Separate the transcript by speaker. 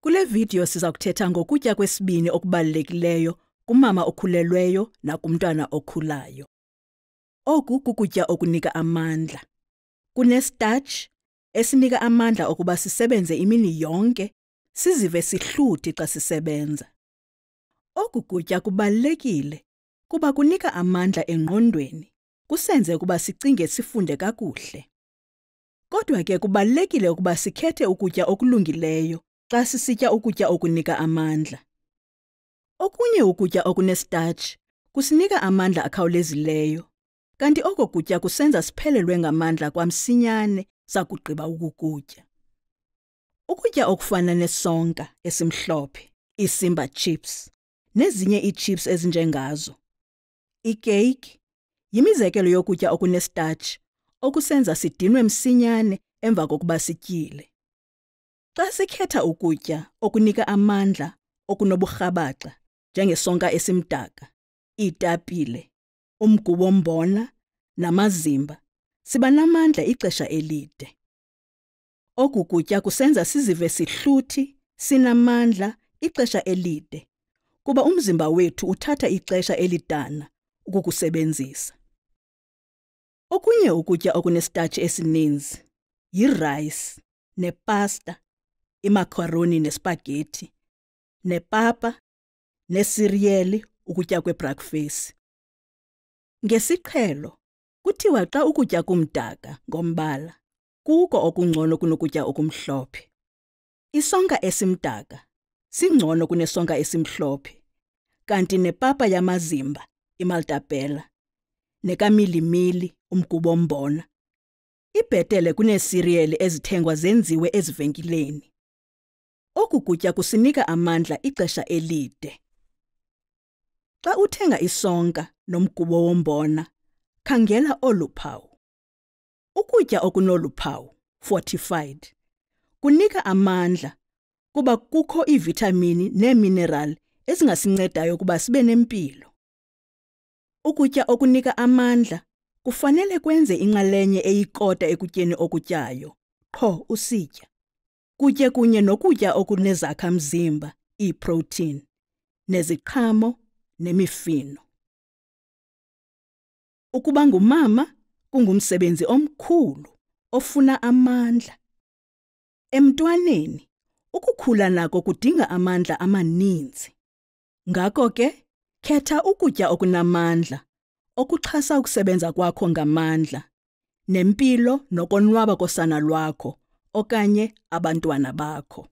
Speaker 1: Kule video siza kuthetha ngokutya kwesibini okubalulekileyo kumama okhulelweyo nakumntwana okhulayo. Oku kukutya okunika amandla. Kunestarch esinika amandla okuba sisebenze imini yonke, sizive sihluthi xa sisebenza. Oku kutya kubalulekile kuba kunika amandla engqondweni, kusenze ukuba sicinge sifunde kakuhle. Kodwa ke kubalulekile ukuba sikhethe ukutya okulungileyo xa sisitya ukutya okunika amandla. Okunye ukutya okunestarch kusinika amandla akhawulezileyo, kanti oko kutya kusenza siphelelwe ngamandla kwamsinyane sakugqiba ukukutya. Ukutya okufana nesonka esimhlophe, isimba chips, nezinye iichips ezinjengazo, ikeyiki, yimizekelo yokutya okunestarch okusenza sidinwe msinyane emva kokuba sityile. Xa sikhetha ukutya okunika amandla okunoburhabaxa njengesonka esimdaka, iitapile, umgubo wombona namazimba, siba namandla ixesha elide. Oku kutya kusenza sizive sihluthi, sinamandla ixesha elide kuba umzimba wethu uthatha ixesha elidana ukukusebenzisa. Okunye ukutya okunestarch esininzi yirayisi nepasta, imacaroni nespagethi, nepapa, neesiriyeli, ukutya kwebhrakfesi. Ngesiqhelo, kuthiwa xa ukutya kumdaka ngombala, kuko okungcono kunokutya okumhlophe. Isonka esimdaka singcono kunesonka esimhlophe, kanti nepapa yamazimba, imaltabella, nekamilimili, umgubo wombona, ibhetele kuneesiriyeli ezithengwa zenziwe ezivenkileni. Oku kutya kusinika amandla ixesha elide. Xa uthenga isonka nomgubo wombona, khangela olu phawu. Ukutya okunolu phawu, fortified, kunika amandla kuba kukho iivithamini neeminerali ezingasincedayo ukuba sibe nempilo. Ukutya okunika amandla kufanele kwenze inxalenye eyikota ekutyeni okutyayo qho usitya. Kutye kunye nokutya okunezakha-mzimba, iiprotein, neziqhamo nemifino. Ukuba ngumama kungumsebenzi omkhulu ofuna amandla. Emntwaneni, ukukhula nako kudinga amandla amaninzi. Ngako ke, khetha ukutya okunamandla okuxhasa ukusebenza kwakho ngamandla, nempilo nokonwaba kosana lwakho okanye abantwana bakho.